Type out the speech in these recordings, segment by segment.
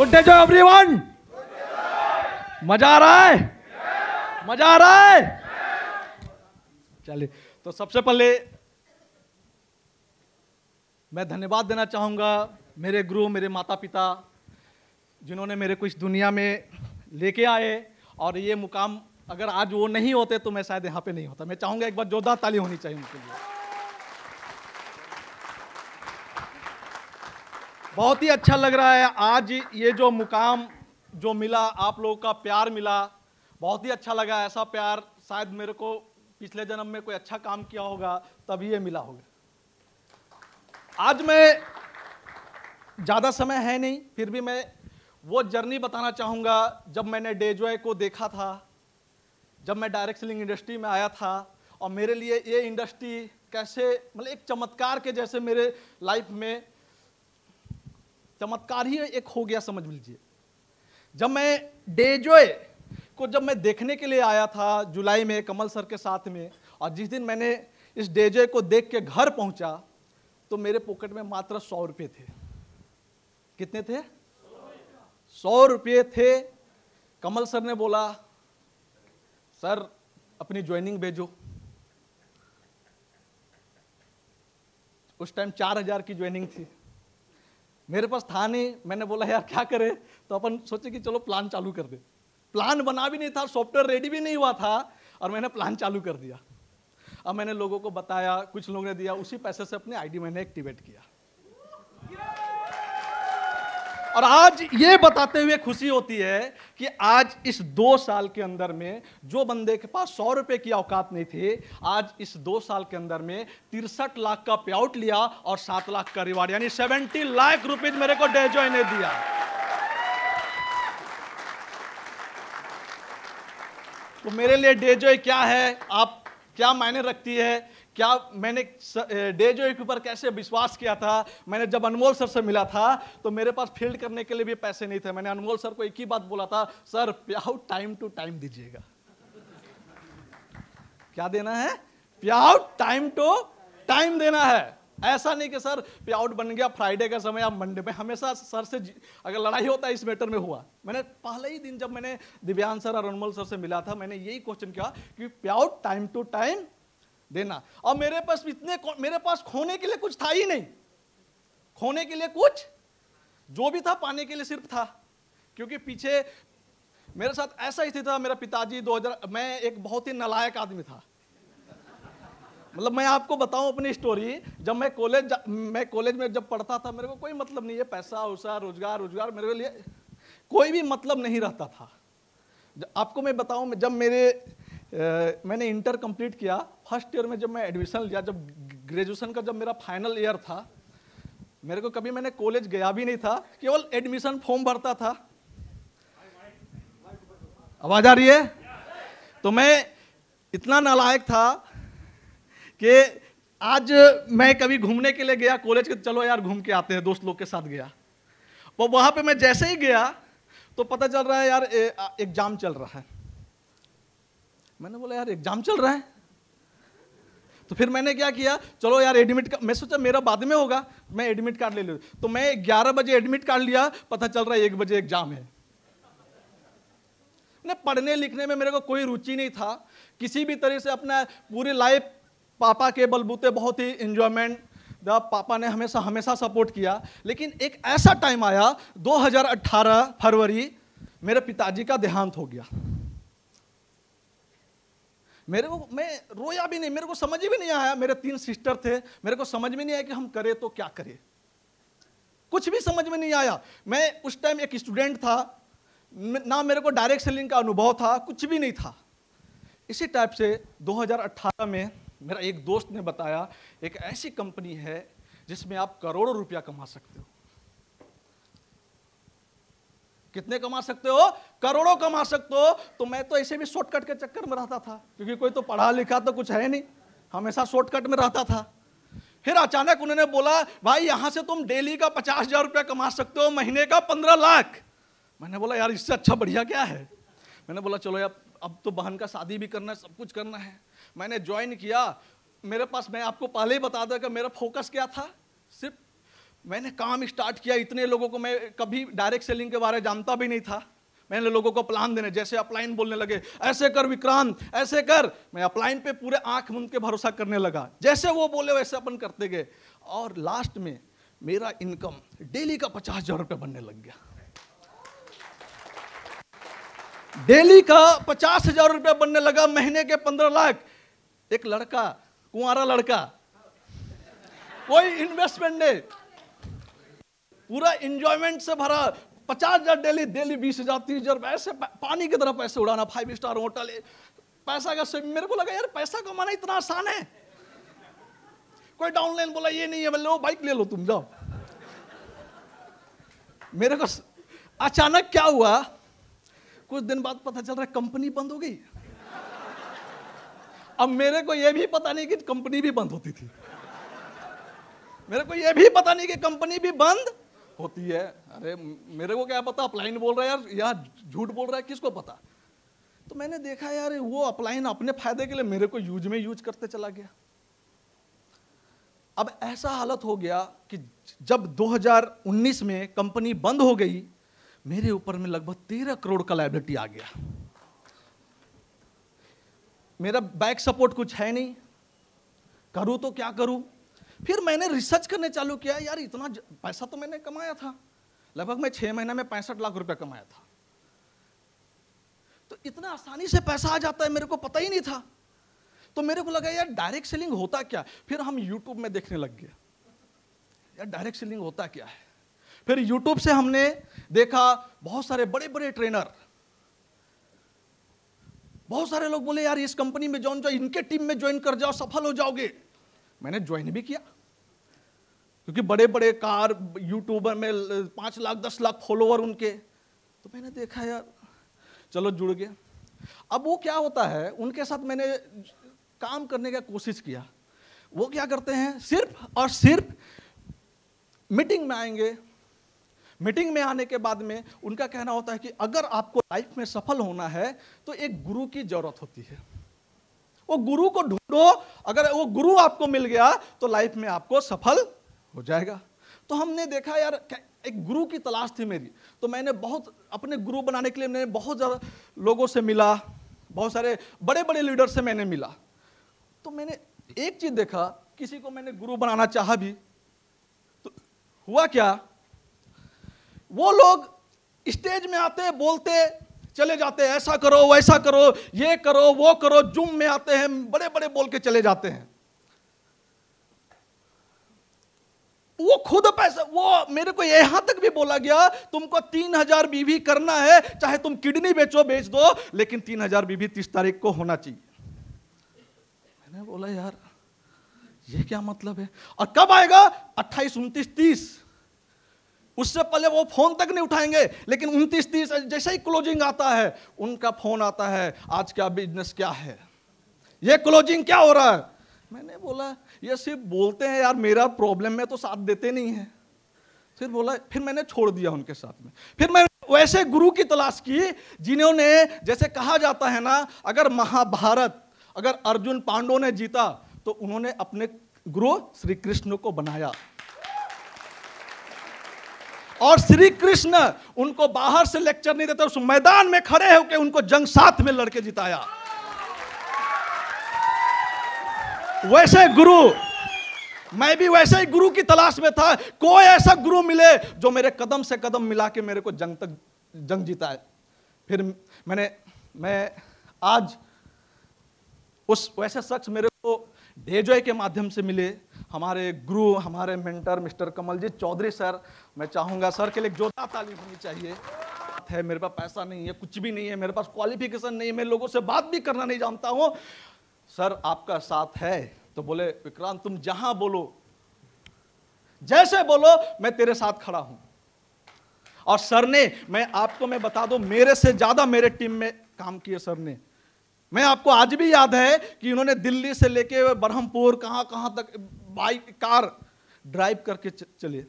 Good day जो everyone. मज़ा आ रहा है? मज़ा आ रहा है? चलिए तो सबसे पहले मैं धन्यवाद देना चाहूँगा मेरे गुरु, मेरे माता पिता जिन्होंने मेरे को इस दुनिया में लेके आए और ये मुकाम अगर आज वो नहीं होते तो मैं शायद यहाँ पे नहीं होता। मैं चाहूँगा एक बार जोरदार ताली होनी चाहिए उनके लिए। बहुत ही अच्छा लग रहा है। आज ये जो मुकाम जो मिला, आप लोगों का प्यार मिला, बहुत ही अच्छा लगा ऐसा प्यार। शायद मेरे को पिछले जन्म में कोई अच्छा काम किया होगा, तभी ये मिला होगा। आज मैं ज़्यादा समय है नहीं, फिर भी मैं वो जर्नी बताना चाहूँगा, जब मैंने डेजॉय को देखा था, जब मैं डायरेक्ट सेलिंग इंडस्ट्री में आया था, और मेरे लिए ये इंडस्ट्री कैसे मतलब एक चमत्कार के जैसे मेरे लाइफ में चमत्कार ही एक हो गया, समझ लीजिए। जब मैं डेजोए को जब मैं देखने के लिए आया था, जुलाई में कमल सर के साथ में, और जिस दिन मैंने इस डेजोए को देख के घर पहुँचा तो मेरे पॉकेट में मात्र सौ रुपये थे। कितने थे? सौ रुपये थे। कमल सर ने बोला, सर, अपनी ज्वाइनिंग भेजो। उस टाइम चार हज़ार की ज्वाइनिंग थी। मेरे पास था नहीं, मैंने बोला, यार, क्या करें? तो अपन सोचे कि चलो प्लान चालू कर दे। प्लान बना भी नहीं था सॉफ्टवेयर रेडी भी नहीं हुआ था, और मैंने प्लान चालू कर दिया। अब मैंने लोगों को बताया, कुछ लोगों ने दिया, उसी पैसे से अपने आईडी मैंने एक्टिवेट किया। और आज ये बताते हुए खुशी होती है कि आज इस दो साल के अंदर में जो बंदे के पास सौ रुपए की औकात नहीं थी, आज इस दो साल के अंदर में तिरसठ लाख का पे आउट लिया और सात लाख का रिवार्ड यानी सेवेंटी लाख रुपीज़ मेरे को डेजॉय ने दिया। तो मेरे लिए डेजॉय क्या है? आप क्या मायने रखती है? क्या मैंने डेजो के ऊपर कैसे विश्वास किया था? मैंने जब अनमोल सर से मिला था तो मेरे पास फ़ील्ड करने के लिए भी पैसे नहीं थे। मैंने अनमोल सर को एक ही बात बोला था, सर प्याउ टाइम टू टाइम दीजिएगा। क्या देना है? प्याउ टाइम टू टाइम देना है। ऐसा नहीं कि, सर प्याउट बन गया फ्राइडे का समय, आप मंडे में। हमेशा सर से अगर लड़ाई होता है, इस मैटर में हुआ। मैंने पहले ही दिन जब मैंने दिव्यांग सर और अनमोल सर से मिला था, मैंने यही क्वेश्चन किया कि प्याउट टाइम टू टाइम देना। और मेरे पास इतने मेरे पास खोने के लिए कुछ था ही नहीं। खोने के लिए कुछ? जो भी था, पाने के लिए सिर्फ़ था। क्योंकि पीछे मेरे साथ ऐसा ही था, मेरा पिताजी 2000 मैं एक बहुत ही नलायक आदमी था। मतलब मैं आपको बताऊँ अपनी स्टोरी जब मैं कॉलेज मैं कॉलेज में जब पढ़ता था, मेरे को कोई मतलब नहीं है, पैसा, उसा, रोज़गार रोज़गार, मेरे लिए कोई भी मतलब नहीं रहता था। आपको मैं बताऊँ जब मेरे मैंने इंटर कंप्लीट किया। फ़र्स्ट ईयर में जब मैं एडमिशन लिया, जब ग्रेजुएशन का जब मेरा फाइनल ईयर था, मेरे को कभी मैंने कॉलेज गया भी नहीं था, केवल एडमिशन फॉर्म भरता था। आवाज़ आ रही है? तो मैं इतना नालायक था कि आज मैं कभी घूमने के लिए गया, कॉलेज के, चलो यार घूम के आते हैं, दोस्त लोग के साथ गया। वो वहाँ पे मैं जैसे ही गया तो पता चल रहा है यार एग्ज़ाम चल रहा है। मैंने बोला, यार एग्ज़ाम चल रहा है। तो फिर मैंने क्या किया, चलो यार एडमिट कार्ड मैं सोचा मेरा बाद में होगा, मैं एडमिट कार्ड ले लूँ। तो मैं ग्यारह बजे एडमिट कार्ड लिया, पता चल रहा है एक बजे एग्ज़ाम है। ने, पढ़ने लिखने में मेरे को कोई रुचि नहीं था। किसी भी तरह से अपना पूरी लाइफ पापा के बलबूते, बहुत ही इंजॉयमेंट पापा ने हमेशा हमेशा सपोर्ट किया। लेकिन एक ऐसा टाइम आया 2018 फरवरी, मेरे पिताजी का देहांत हो गया। मेरे को, मैं रोया भी नहीं, मेरे को समझ भी नहीं आया। मेरे तीन सिस्टर थे, मेरे को समझ में नहीं आया कि हम करें तो क्या करें। कुछ भी समझ में नहीं आया। मैं उस टाइम एक स्टूडेंट था ना मेरे को डायरेक्ट सेलिंग का अनुभव था, कुछ भी नहीं था। इसी टाइप से 2018 में मेरा एक दोस्त ने बताया, एक ऐसी कंपनी है जिसमें आप करोड़ों रुपया कमा सकते हो। कितने कमा सकते हो? करोड़ों कमा सकते हो। तो मैं तो ऐसे भी शॉर्टकट के चक्कर में रहता था, क्योंकि कोई तो पढ़ा लिखा तो कुछ है नहीं। हमेशा शॉर्टकट में रहता था। फिर अचानक उन्होंने बोला, भाई, यहाँ से तुम डेली का पचास हज़ार रुपया कमा सकते हो, महीने का पंद्रह लाख। मैंने बोला, यार, इससे अच्छा बढ़िया क्या है? मैंने बोला, चलो यार, अब तो बहन का शादी भी करना है, सब कुछ करना है। मैंने ज्वाइन किया। मेरे पास, मैं आपको पहले ही बता दूँ कि मेरा फोकस क्या था? सिर्फ़ मैंने काम स्टार्ट किया, इतने लोगों को मैं कभी डायरेक्ट सेलिंग के बारे में जानता भी नहीं था। मैंने लोगों को प्लान देने, जैसे अपलाइन बोलने लगे, ऐसे कर विक्रांत, ऐसे कर। मैं अपलाइन पे पूरे आँख मुंद के भरोसा करने लगा। जैसे वो बोले, वैसे अपन करते गए। और लास्ट में मेरा इनकम डेली का पचास हज़ार रुपये बनने लग गया। डेली का पचास हज़ार रुपये बनने लगा, महीने के पंद्रह लाख। एक लड़का, कुंवारा लड़का, कोई इन्वेस्टमेंट नहीं। पूरा इंजॉयमेंट से भरा। पचास हज़ार डेली डेली बीस हज़ार, तीस हज़ार ऐसे पानी की तरह पैसे उड़ाना फाइव स्टार होटल पैसा का मेरे को लगा, यार, पैसा कमाना इतना आसान है। कोई डाउनलाइन बोला, ये नहीं है, बोले बाइक ले लो तुम, जाओ। मेरे को अचानक क्या हुआ? कुछ दिन बाद पता चल रहा है कंपनी बंद हो गई। अब मेरे को यह भी पता नहीं कि कंपनी भी बंद होती थी। मेरे को यह भी पता नहीं कि कंपनी भी बंद होती है। अरे, मेरे को क्या पता? अपलाइन बोल रहा है यार यहाँ झूठ बोल रहा है, किसको पता? तो मैंने देखा यार, वो अपलाइन अपने फ़ायदे के लिए मेरे को यूज़ में यूज़ करते चला गया। अब ऐसा हालत हो गया कि जब 2019 में कंपनी बंद हो गई, मेरे ऊपर में लगभग तेरह करोड़ का लाइबिलिटी आ गया। मेरा बैक सपोर्ट कुछ है नहीं। करूँ तो क्या करूँ? फिर मैंने रिसर्च करने चालू किया, यार, इतना पैसा तो मैंने कमाया था। लगभग मैं छह महीने में पैंसठ लाख रुपया कमाया था। तो इतना आसानी से पैसा आ जाता है, मेरे को पता ही नहीं था। तो मेरे को लगा, यार डायरेक्ट सेलिंग होता क्या? फिर हम यूट्यूब में देखने लग गए। यार डायरेक्ट सेलिंग होता क्या है? फिर यूट्यूब से हमने देखा, बहुत सारे बड़े बड़े ट्रेनर बहुत सारे लोग बोले, यार, इस कंपनी में ज्वाइन जाओ इनके टीम में ज्वाइन कर जाओ, सफल हो जाओगे। मैंने ज्वाइन भी किया। क्योंकि बड़े बड़े कार यूट्यूबर में, पाँच लाख, दस लाख फॉलोवर उनके। तो मैंने देखा, यार, चलो जुड़ गया। अब वो क्या होता है, उनके साथ मैंने काम करने का कोशिश किया। वो क्या करते हैं, सिर्फ़ और सिर्फ़ मीटिंग में आएँगे। मीटिंग में आने के बाद में उनका कहना होता है कि अगर आपको लाइफ में सफल होना है तो एक गुरु की ज़रूरत होती है। वो गुरु को ढूंढो। अगर वो गुरु आपको मिल गया तो लाइफ में आपको सफल हो जाएगा। तो हमने देखा यार एक गुरु की तलाश थी मेरी। तो मैंने बहुत, अपने गुरु बनाने के लिए मैंने बहुत ज़्यादा लोगों से मिला, बहुत सारे बड़े बड़े लीडर से मैंने मिला। तो मैंने एक चीज़ देखा, किसी को मैंने गुरु बनाना चाहा भी तो हुआ क्या? वो लोग स्टेज में आते, बोलते चले जाते हैं, ऐसा करो, वैसा करो, ये करो, वो करो, जुम में आते हैं बड़े बड़े बोल के चले जाते हैं। वो खुद पैसा, वो मेरे को यहाँ तक भी बोला गया, तुमको तीन हज़ार बीवी करना है, चाहे तुम किडनी बेचो, बेच दो, लेकिन तीन हज़ार बीवी तीस तारीख को होना चाहिए। मैंने बोला, यार, ये क्या मतलब है? और कब आएगा? अट्ठाईस, उनतीस, तीस। उससे पहले वो फ़ोन तक नहीं उठाएँगे, लेकिन उनतीस तीस जैसे ही क्लोजिंग आता है, उनका फ़ोन आता है, आज क्या बिज़नेस क्या है? ये क्लोजिंग क्या हो रहा है? मैंने बोला, ये सिर्फ़ बोलते हैं यार, मेरा प्रॉब्लम में तो साथ देते नहीं है। फिर बोला, फिर मैंने छोड़ दिया उनके साथ में। फिर मैं वैसे गुरु की तलाश की, जिन्होंने जैसे कहा जाता है ना, अगर महाभारत, अगर अर्जुन पांडव ने जीता तो उन्होंने अपने गुरु श्री कृष्ण को बनाया। और श्री कृष्ण उनको बाहर से लेक्चर नहीं देते, उस मैदान में खड़े होकर उनको जंग साथ में लड़के जिताया। वैसे गुरु, मैं भी वैसे ही गुरु की तलाश में था, कोई ऐसा गुरु मिले जो मेरे कदम से कदम मिला के मेरे को जंग तक, जंग जिताए। फिर मैंने, मैं आज उस वैसे शख्स मेरे को डेजॉय के माध्यम से मिले हमारे गुरु, हमारे mentor mister Kamaljeet Chaudhary sir. मैं चाहूँगा सर के लिए जोरदार तालीम होनी चाहिए। है, मेरे पास पैसा नहीं है, कुछ भी नहीं है, मेरे पास क्वालिफिकेशन नहीं है, मैं लोगों से बात भी करना नहीं जानता हूँ। सर, आपका साथ है तो बोले, विक्रांत, तुम जहाँ बोलो, जैसे बोलो, मैं तेरे साथ खड़ा हूँ। और सर ने, मैं आपको, मैं बता दूँ, मेरे से ज़्यादा मेरे टीम में काम किए सर ने। मैं आपको आज भी याद है कि उन्होंने दिल्ली से लेके बरहमपुर, कहाँ कहाँ तक बाइक कार ड्राइव करके चले।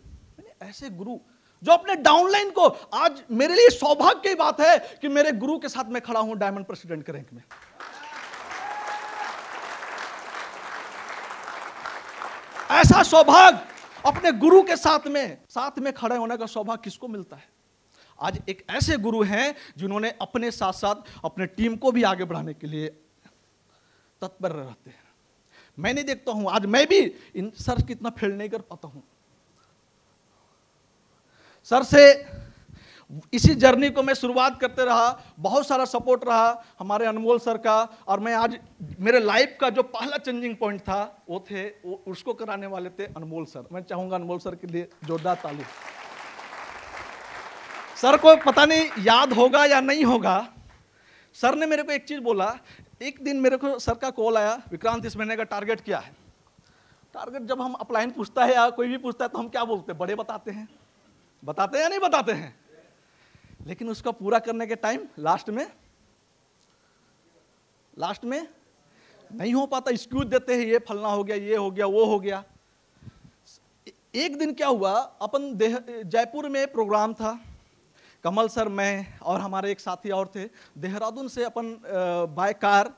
ऐसे गुरु, जो अपने डाउनलाइन को, आज मेरे लिए सौभाग्य की बात है कि मेरे गुरु के साथ मैं खड़ा हूँ डायमंड प्रेसिडेंट के रैंक में। ऐसा सौभाग्य अपने गुरु के साथ में साथ में खड़े होने का सौभाग्य किसको मिलता है? आज एक ऐसे गुरु हैं जिन्होंने अपने साथ साथ अपने टीम को भी आगे बढ़ाने के लिए तत्पर रहते हैं। मैं नहीं देखता हूँ, आज मैं भी इन सर कितना फ़ील्ड नहीं कर पाता हूँ। सर से इसी जर्नी को मैं शुरुआत करते रहा, बहुत सारा सपोर्ट रहा हमारे अनमोल सर का, और मैं आज मेरे लाइफ का जो पहला चेंजिंग पॉइंट था, वो थे, वो उसको कराने वाले थे अनमोल सर। मैं चाहूँगा अनमोल सर के लिए जोरदार ताली। सर को पता नहीं याद होगा या नहीं होगा। सर ने मेरे को एक चीज़ बोला, एक दिन मेरे को सर का कॉल आया, विक्रांत इस महीने का टारगेट क्या है? टारगेट जब हम अपलाइन पूछता है या कोई भी पूछता है तो हम क्या बोलते हैं? बड़े बताते हैं। बताते हैं या नहीं बताते हैं? लेकिन उसका पूरा करने के टाइम लास्ट में लास्ट में नहीं हो पाता एक्सक्यूज देते हैं, ये फलना हो गया, ये हो गया, वो हो गया। एक दिन क्या हुआ, अपन जयपुर में प्रोग्राम था। कमल सर, मैं और हमारे एक साथी और थे, देहरादून से अपन बाय कार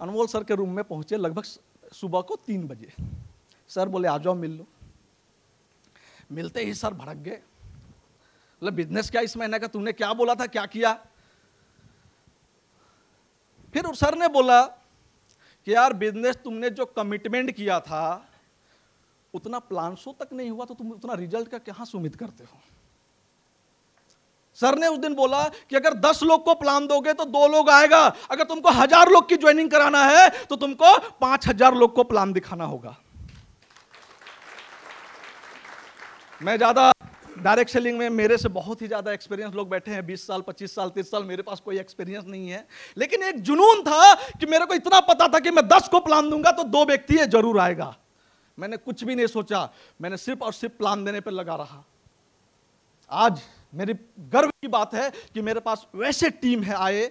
अनमोल सर के रूम में पहुँचे लगभग सुबह को तीन बजे। सर बोले, आ जाओ, मिल लो। मिलते ही सर भड़क गए। मतलब बिज़नेस क्या इस महीने का? तुमने क्या बोला था? क्या किया? फिर सर ने बोला कि, यार बिज़नेस तुमने जो कमिटमेंट किया था, उतना प्लान सो तक नहीं हुआ तो तुम उतना रिज़ल्ट का कहाँ से उम्मीद करते हो? सर ने उस दिन बोला कि अगर दस लोग को प्लान दोगे तो दो लोग आएगा। अगर तुमको हज़ार लोग की ज्वाइनिंग कराना है तो तुमको पाँच हज़ार लोग को प्लान दिखाना होगा। मैं ज़्यादा डायरेक्ट सेलिंग में मेरे से बहुत ही ज़्यादा एक्सपीरियंस लोग बैठे हैं 20 साल 25 साल 30 साल, मेरे पास कोई एक्सपीरियंस नहीं है। लेकिन एक जुनून था कि मेरे को इतना पता था कि मैं 10 को प्लान दूँगा तो दो व्यक्ति है ज़रूर आएगा। मैंने कुछ भी नहीं सोचा। मैंने सिर्फ़ और सिर्फ़ प्लान देने पर लगा रहा। आज मेरी गर्व की बात है कि मेरे पास वैसे टीम है आए।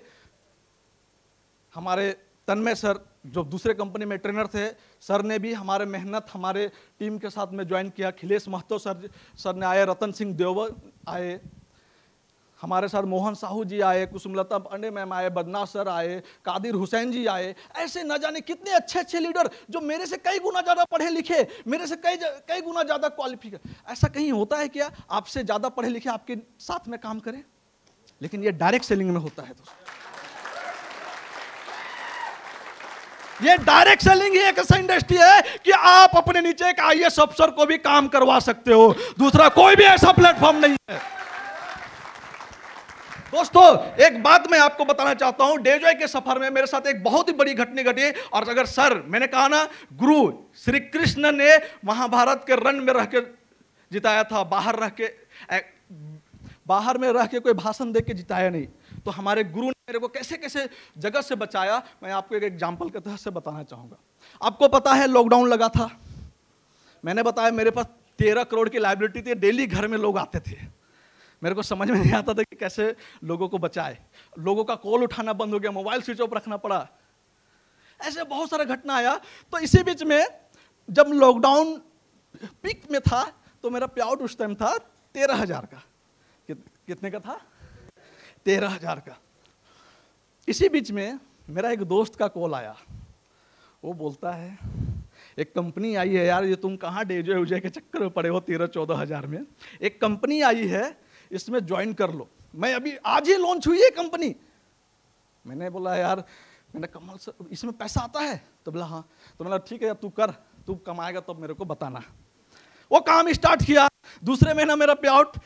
हमारे तन्मय सर, जो दूसरे कंपनी में ट्रेनर थे, सर ने भी हमारे मेहनत, हमारे टीम के साथ में ज्वाइन किया। खिलेश महतो सर सर ने आए, रतन सिंह देवर आए। हमारे साथ मोहन साहू जी आए, कुसुमलता पांडे मैम आए बदना सर आए, कादिर हुसैन जी आए, ऐसे न जाने कितने अच्छे अच्छे लीडर जो मेरे से कई गुना ज़्यादा पढ़े लिखे, मेरे से कई कई गुना ज़्यादा क्वालिफिक ऐसा कहीं होता है क्या? आपसे ज़्यादा पढ़े लिखे आपके साथ में काम करें? लेकिन ये डायरेक्ट सेलिंग में होता है दोस्तों। ये डायरेक्ट सेलिंग ही एक ऐसा इंडस्ट्री है कि आप अपने नीचे एक आई अफसर को भी काम करवा सकते हो। दूसरा, कोई भी ऐसा प्लेटफॉर्म नहीं है। दोस्तों, एक बात मैं आपको बताना चाहता हूँ। डेजॉय के सफ़र में मेरे साथ एक बहुत ही बड़ी घटना घटी। और अगर सर, मैंने कहा ना, गुरु श्री कृष्ण ने महाभारत के रण में रह के जिताया था, बाहर रह के बाहर में रह के कोई भाषण दे के जिताया नहीं तो हमारे गुरु ने मेरे को कैसे कैसे जगह से बचाया, मैं आपको एक एग्ज़ाम्पल के तहत से बताना चाहूँगा। आपको पता है लॉकडाउन लगा था। मैंने बताया, मेरे पास तेरह करोड़ की लाइबिलिटी थी डेली घर में लोग आते थे। मेरे को समझ में नहीं आता था कि कैसे लोगों को बचाए। लोगों का कॉल उठाना बंद हो गया, मोबाइल स्विच ऑफ़ रखना पड़ा। ऐसे बहुत सारा घटना आया। तो इसी बीच में जब लॉकडाउन पिक में था तो मेरा पे आउट उस टाइम था तेरह हज़ार का। कितने का था? तेरह हज़ार का। इसी बीच में मेरा एक दोस्त का कॉल आया। वो बोलता है, एक कंपनी आई है यार, ये तुम कहाँ डेजे उजे के चक्कर में पड़े हो तेरह चौदह हज़ार में? एक कंपनी आई है इसमें ज्वाइन कर लो। मैं अभी आज ही लॉन्च हुई है कंपनी मैंने बोला, यार, मैंने कमल सर इसमें पैसा आता है? तो बोला हाँ। तो मैंने ठीक है तू कर। तू कमाएगा तो मेरे को बताना। वो काम स्टार्ट किया। दूसरे महीना मेरा पे आउट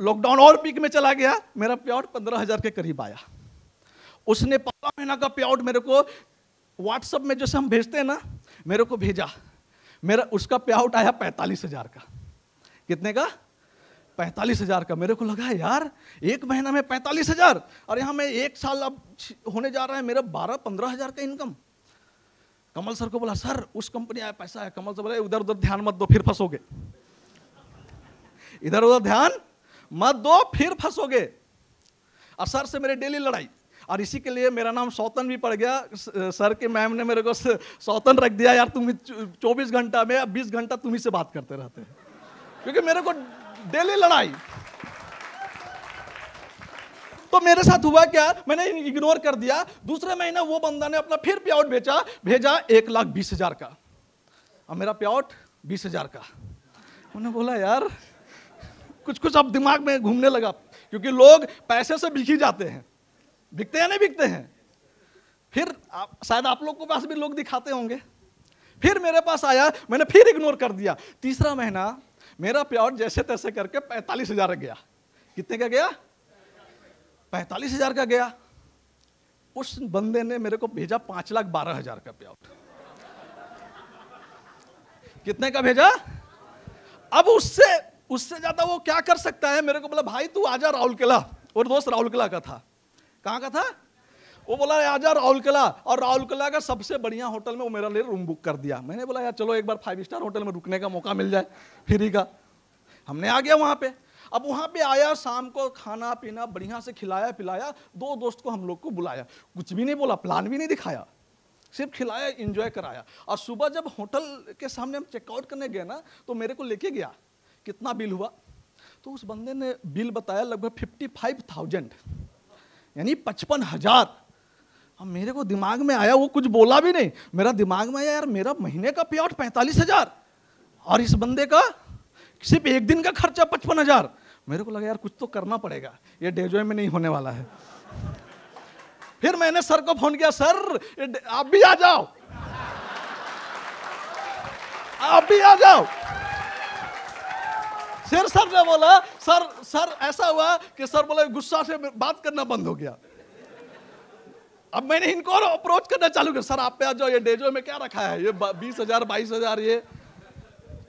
लॉकडाउन और पीक में चला गया। मेरा पे आउट पंद्रह हज़ार के करीब आया। उसने पंद्रह महीना का पे आउट मेरे को व्हाट्सअप में जैसे हम भेजते हैं ना, मेरे को भेजा। मेरा, उसका पे आउट आया पैंतालीस हज़ार का। कितने का? पैंतालीस हज़ार का। मेरे को लगा, यार, एक महीना में पैंतालीस हज़ार? और यहाँ मैं एक साल अब होने जा रहा है, मेरा बारह पंद्रह हज़ार का इनकम। कमल सर को बोला, सर, उस कंपनी आया, पैसा है कमल सर बोला उधर उधर ध्यान मत दो, फिर फंसोगे। इधर उधर ध्यान मत दो, फिर फंसोगे। और सर से मेरी डेली लड़ाई। और इसी के लिए मेरा नाम सौतन भी पड़ गया। सर के मैम ने मेरे को सौतन रख दिया, यार, तुम चौबीस घंटा, में बीस घंटा तुम्ही से बात करते रहते हैं। क्योंकि मेरे को डेली लड़ाई। तो मेरे साथ हुआ क्या? मैंने इग्नोर कर दिया। दूसरे महीने वो बंदा ने अपना फिर पे बेचा भेजा एक लाख बीस हज़ार का। और मेरा प्याउट बीस हज़ार का। उन्होंने बोला यार कुछ कुछ अब दिमाग में घूमने लगा क्योंकि लोग पैसे से बिकी जाते हैं। बिकते हैं नहीं बिकते हैं? फिर आप, शायद आप लोग के पास भी लोग दिखाते होंगे। फिर मेरे पास आया मैंने फिर इग्नोर कर दिया। तीसरा महीना मेरा प्यार जैसे तैसे करके पैंतालीस हज़ार गया। कितने का गया? पैंतालीस हज़ार का गया। उस बंदे ने मेरे को भेजा पाँच लाख बारह हज़ार का प्याउट कितने का भेजा? अब उससे उससे ज़्यादा वो क्या कर सकता है? मेरे को बोला, भाई तू आजा राहुल किला। और दोस्त राहुल किला का था। कहाँ का था? वो बोला आजा राहुल किला। और राहुल किला का सबसे बढ़िया होटल में वो मेरा लिए रूम बुक कर दिया। मैंने बोला, यार, चलो, एक बार फाइव स्टार होटल में रुकने का मौका मिल जाए फ्री का। हमने आ गया वहाँ पे। अब वहाँ पे आया, शाम को खाना पीना बढ़िया से खिलाया, पिलाया, दो दोस्त को हम लोग को बुलाया। कुछ भी नहीं बोला प्लान भी नहीं दिखाया। सिर्फ़ खिलाया इंजॉय कराया। और सुबह जब होटल के सामने हम चेकआउट करने गए ना तो मेरे को लेके गया। कितना बिल हुआ? तो उस बंदे ने बिल बताया लगभग फिफ्टी फाइव थाउज़ेंड यानी पचपन हज़ार। अब मेरे को दिमाग में आया, वो कुछ बोला भी नहीं। मेरा दिमाग में आया, यार, मेरा महीने का पे आउट पैंतालीस हज़ार। और इस बंदे का सिर्फ़ एक दिन का खर्चा पचपन हज़ार। मेरे को लगा, यार, कुछ तो करना पड़ेगा। ये डेजोए में नहीं होने वाला है। फिर मैंने सर को फ़ोन किया, सर आप भी आ जाओ। आप भी आ जाओ। फिर सर ने बोला, सर सर, ऐसा हुआ कि सर बोला, गुस्सा से बात करना बंद हो गया। अब मैंने इनको और अप्रोच करना चालू किया। सर, आप पे आ जाओ, ये डेजो में क्या रखा है? ये बीस हज़ार, बाईस हज़ार, ये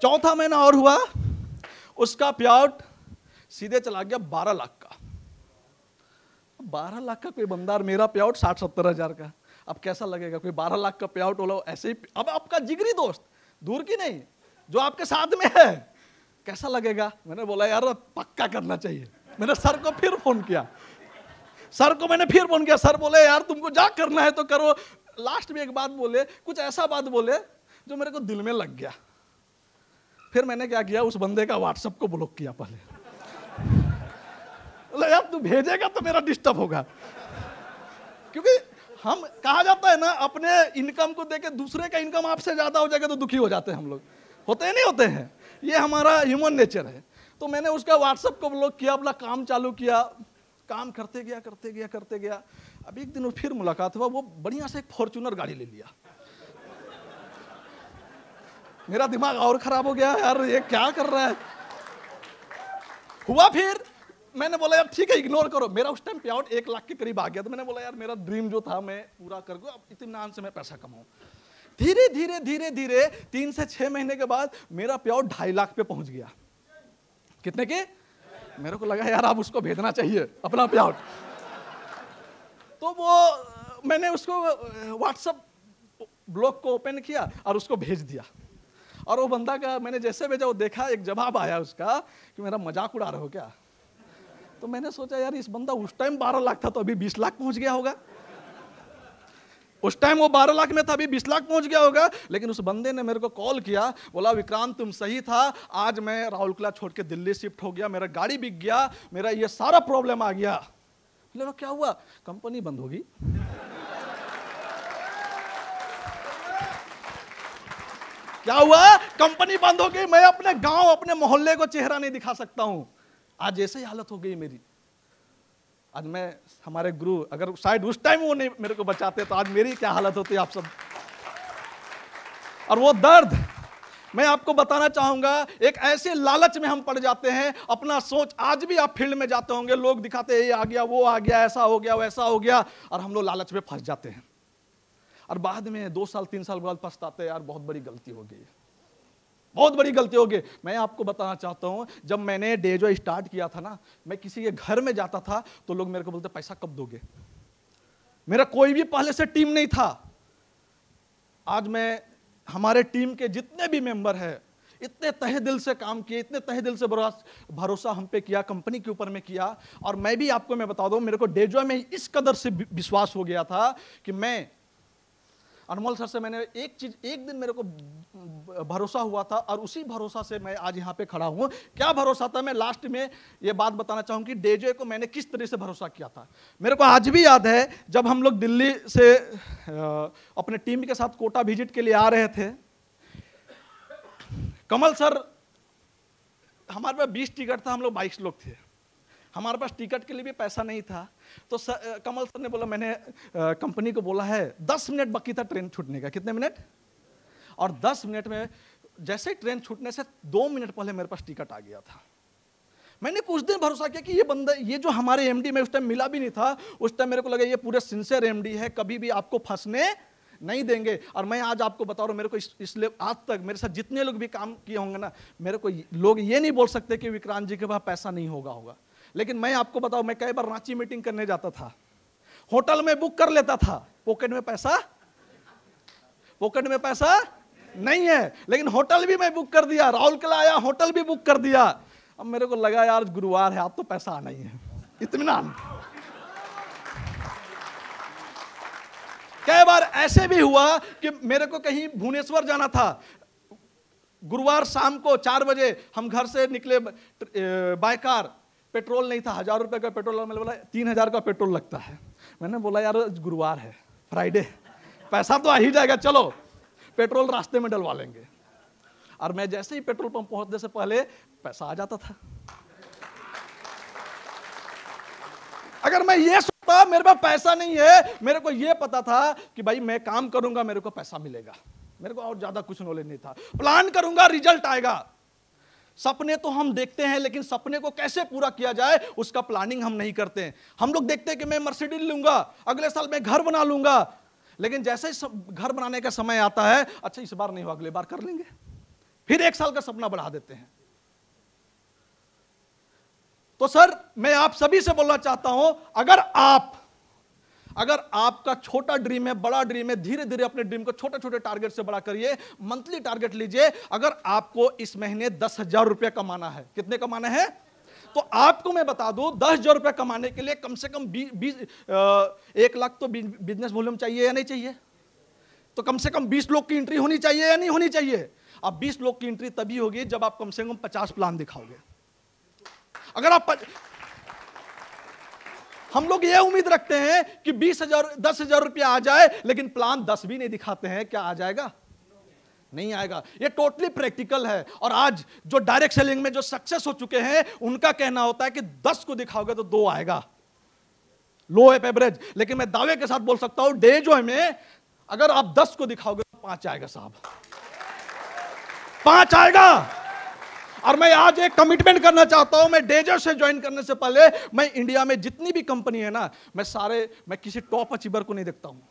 चौथा महीना और हुआ। उसका प्याउट सीधे चला गया बारह लाख का। बारह लाख का कोई बंदार मेरा प्याउट साठ, सत्तर हज़ार का। अब कैसा लगेगा? कोई बारह लाख का प्याउट बोला ऐसे ही अब आपका जिगरी दोस्त, दूर की नहीं, जो आपके साथ में है, कैसा लगेगा? मैंने बोला, यार, पक्का करना चाहिए। मैंने सर को फिर फ़ोन किया। सर को मैंने फिर फ़ोन किया सर बोले, यार तुमको जा करना है तो करो। लास्ट में एक बात बोले, कुछ ऐसा बात बोले जो मेरे को दिल में लग गया। फिर मैंने क्या किया, उस बंदे का व्हाट्सअप को ब्लॉक किया पहले। यार तू भेजेगा तो मेरा डिस्टर्ब होगा। क्योंकि हम, कहा जाता है ना, अपने इनकम को देके दूसरे का इनकम आपसे ज़्यादा हो जाएगा तो दुखी हो जाते हैं हम लोग। होते हैं, नहीं होते हैं? ये हमारा ह्यूमन नेचर है। तो मैंने उसका व्हाट्सएप को ब्लॉक किया, अपना काम चालू किया। काम करते गया करते गया करते गया। अब एक दिन फिर मुलाकात हुआ, वो बढ़िया से एक फॉर्चूनर गाड़ी ले लिया। मेरा दिमाग और खराब हो गया, यार ये क्या कर रहा है? हुआ फिर, मैंने बोला, यार ठीक है इग्नोर करो। मेरा उस टाइम पे आउट एक लाख के करीब आ गया तो मैंने बोला, यार मेरा ड्रीम जो था, मैं पूरा कर गया अब इतमान से मैं पैसा कमाऊं। धीरे धीरे धीरे धीरे, तीन से छह महीने के बाद मेरा पे आउट ढाई लाख पे पहुँच गया। कितने के? मेरे को लगा यार आप उसको भेजना चाहिए, अपना पे आउट तो वो, मैंने उसको व्हाट्सअप ब्लॉग को ओपन किया और उसको भेज दिया। और वो बंदा का, मैंने जैसे भेजा, वो देखा, एक जवाब आया उसका कि मेरा मज़ाक उड़ा रहे हो क्या? तो मैंने सोचा, यार इस बंदा उस टाइम बारह लाख था तो अभी बीस लाख पहुँच गया होगा। उस टाइम वो बारह लाख में था, अभी बीस लाख पहुँच गया होगा। लेकिन उस बंदे ने मेरे को कॉल किया, बोला, विक्रांत, तुम सही था। आज मैं राहुल किला छोड़ के दिल्ली शिफ्ट हो गया, मेरा गाड़ी बिक गया, मेरा ये सारा प्रॉब्लम आ गया। बोला क्या हुआ? कंपनी बंद होगी। क्या हुआ? कंपनी बंद हो गई। मैं अपने गाँव, अपने मोहल्ले को चेहरा नहीं दिखा सकता हूँ। आज ऐसे हालत हो गई मेरी। आज मैं, हमारे गुरु, अगर शायद उस टाइम वो नहीं मेरे को बचाते तो आज मेरी क्या हालत होती आप सब? और वो दर्द, मैं आपको बताना चाहूँगा, एक ऐसे लालच में हम पड़ जाते हैं, अपना सोच आज भी आप फ़ील्ड में जाते होंगे, लोग दिखाते हैं, ये आ गया, वो आ गया, ऐसा हो गया, वैसा हो गया, और हम लोग लालच में फंस जाते हैं। और बाद में दो साल, तीन साल बाद पछताते यार, बहुत बड़ी गलती हो गई बहुत बड़ी गलती होगी मैं आपको बताना चाहता हूँ, जब मैंने डे जो स्टार्ट किया था ना, मैं किसी के घर में जाता था तो लोग मेरे को बोलते, पैसा कब दोगे? मेरा कोई भी पहले से टीम नहीं था। आज मैं, हमारे टीम के जितने भी मेंबर हैं, इतने तहे दिल से काम किए, इतने तहे दिल से भरोसा हम पे किया, कंपनी के ऊपर में किया, और मैं भी आपको, मैं बता दूँ, मेरे को डेजो में इस कदर से विश्वास हो गया था कि मैं अनमोल सर से मैंने एक चीज़, एक दिन मेरे को भरोसा हुआ था और उसी भरोसा से मैं आज यहाँ पे खड़ा हूँ। क्या भरोसा था? मैं लास्ट में ये बात बताना चाहूँगी डेजे को मैंने किस तरह से भरोसा किया था? मेरे को आज भी याद है जब हम लोग दिल्ली से अपने टीम के साथ कोटा विज़िट के लिए आ रहे थे। कमल सर, हमारे पास बीस टिकट था, हम लोग बाईस लोग थे। हमारे पास टिकट के लिए भी पैसा नहीं था। तो सर, कमल सर ने बोला मैंने कंपनी को बोला है दस मिनट बाकी था ट्रेन छूटने का। कितने मिनट? और दस मिनट में जैसे ही ट्रेन छूटने से दो मिनट पहले मेरे पास टिकट आ गया था। मैंने कुछ दिन भरोसा किया कि ये बंदा ये जो हमारे एमडी में उस टाइम मिला भी नहीं था उस टाइम मेरे को लगा ये पूरे सिंसियर एमडी है कभी भी आपको फंसने नहीं देंगे। और मैं आज आपको बता रहा हूँ मेरे को इसलिए आज तक मेरे साथ जितने लोग भी काम किए होंगे ना मेरे को लोग ये नहीं बोल सकते कि विक्रांत जी के पास पैसा नहीं होगा होगा। लेकिन मैं आपको बताऊँ, मैं कई बार रांची मीटिंग करने जाता था। होटल में बुक कर लेता था। पॉकेट में पैसा? पॉकेट में पैसा? नहीं है। लेकिन होटल भी मैं बुक कर दिया। राहुल किला आया, होटल भी बुक कर दिया। अब मेरे को लगा, यार, गुरुवार है आप तो पैसा आना ही है। इतमान कई बार ऐसे भी हुआ कि मेरे को कहीं भुवनेश्वर जाना था। गुरुवार शाम को चार बजे हम घर से निकले बाय कार। पेट्रोल नहीं था, हज़ार रुपए का पेट्रोल मैंने बोला, तीन हज़ार का पेट्रोल लगता है। मैंने बोला, यार, गुरुवार है, फ्राइडे, पैसा तो आ ही जाएगा, चलो, पेट्रोल रास्ते में डलवा लेंगे। और मैं जैसे ही पेट्रोल पंप पहुँचने से पहले पैसा आ जाता था। अगर मैं ये सोचता, मेरे पास पैसा नहीं है, मेरे को ये पता था कि भाई, मैं काम करूँगा, मेरे को पैसा मिलेगा, मेरे को और ज़्यादा कुछ नॉलेज नहीं था। प्लान करूँगा रिज़ल्ट आएगा। सपने तो हम देखते हैं, लेकिन सपने को कैसे पूरा किया जाए, उसका प्लानिंग हम नहीं करते हैं। हम लोग देखते हैं कि मैं मर्सिडीज लूँगा, अगले साल मैं घर बना लूँगा। लेकिन जैसे ही घर बनाने का समय आता है अच्छा इस बार नहीं हो, अगले बार कर लेंगे। फिर एक साल का सपना बढ़ा देते हैं। तो सर, मैं आप सभी से बोलना चाहता हूँ, अगर आप अगर आपका छोटा ड्रीम है बड़ा ड्रीम है धीरे धीरे अपने ड्रीम को छोटे छोटे टारगेट से बड़ा करिए मंथली टारगेट लीजिए। अगर आपको इस महीने दस हज़ार रुपया कमाना है कितने कमाना है? तो आपको मैं बता दूँ दस हज़ार रुपया कमाने के लिए कम से कम बीस बी, एक लाख तो बिज़नेस वॉल्यूम चाहिए या नहीं चाहिए? तो कम से कम बीस लोग की एंट्री होनी चाहिए या नहीं होनी चाहिए? अब बीस लोग की एंट्री तभी होगी जब आप कम से कम पचास प्लान दिखाओगे। अगर आप पच... हम लोग ये उम्मीद रखते हैं कि बीस हज़ार, दस हज़ार रुपया आ जाए, लेकिन प्लान दस भी नहीं दिखाते हैं क्या आ जाएगा? नहीं आएगा। ये टोटली प्रैक्टिकल है। और आज जो डायरेक्ट सेलिंग में जो सक्सेस हो चुके हैं, उनका कहना होता है कि दस को दिखाओगे तो दो आएगा। लो है एवरेज लेकिन मैं दावे के साथ बोल सकता हूँ डे जो है में, अगर आप दस को दिखाओगे तो पाँच आएगा साहब। पाँच आएगा। और मैं आज एक कमिटमेंट करना चाहता हूँ, मैं डेजर से ज्वाइन करने से पहले मैं इंडिया में जितनी भी कंपनी है ना, मैं सारे, मैं किसी टॉप अचीवर को नहीं देखता हूँ।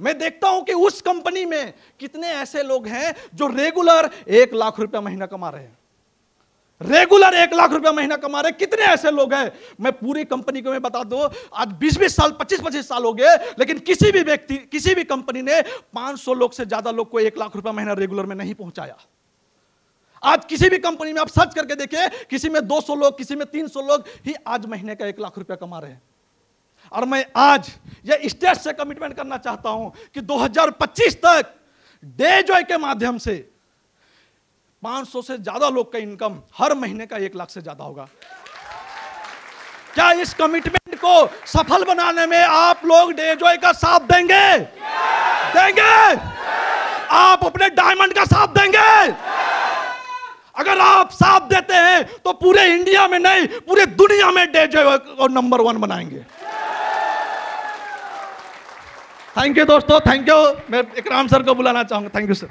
मैं देखता हूँ कि उस कंपनी में कितने ऐसे लोग हैं जो रेगुलर एक लाख रुपया महीना कमा रहे हैं। रेगुलर एक लाख रुपया महीना कमा रहे कितने ऐसे लोग हैं? मैं पूरी कंपनी को मैं बता दो, आज 20-20 साल 25-25 साल हो गए, लेकिन किसी भी व्यक्ति, किसी भी कंपनी ने 500 लोग से ज़्यादा लोग को एक लाख रुपया महीना रेगुलर में नहीं पहुँचाया। आज किसी भी कंपनी में आप सर्च करके देखिए, किसी में 200 लोग, किसी में 300 लोग ही आज महीने का एक लाख रुपया कमा रहे हैं। और मैं आज यह स्टेज से कमिटमेंट करना चाहता हूँ कि 2025 तक डे जॉय के माध्यम से 500 से ज़्यादा लोग का इनकम हर महीने का एक लाख से ज़्यादा होगा। क्या इस कमिटमेंट को सफल बनाने में आप लोग डे जॉय का साथ देंगे? देंगे। आप अपने डायमंड का साथ देंगे? अगर आप साथ देते हैं तो पूरे इंडिया में नहीं, पूरे दुनिया में डे जो को नंबर वन बनाएँगे। थैंक यू दोस्तों. थैंक यू मैं इकराम सर को बुलाना चाहूँगा. Thank you sir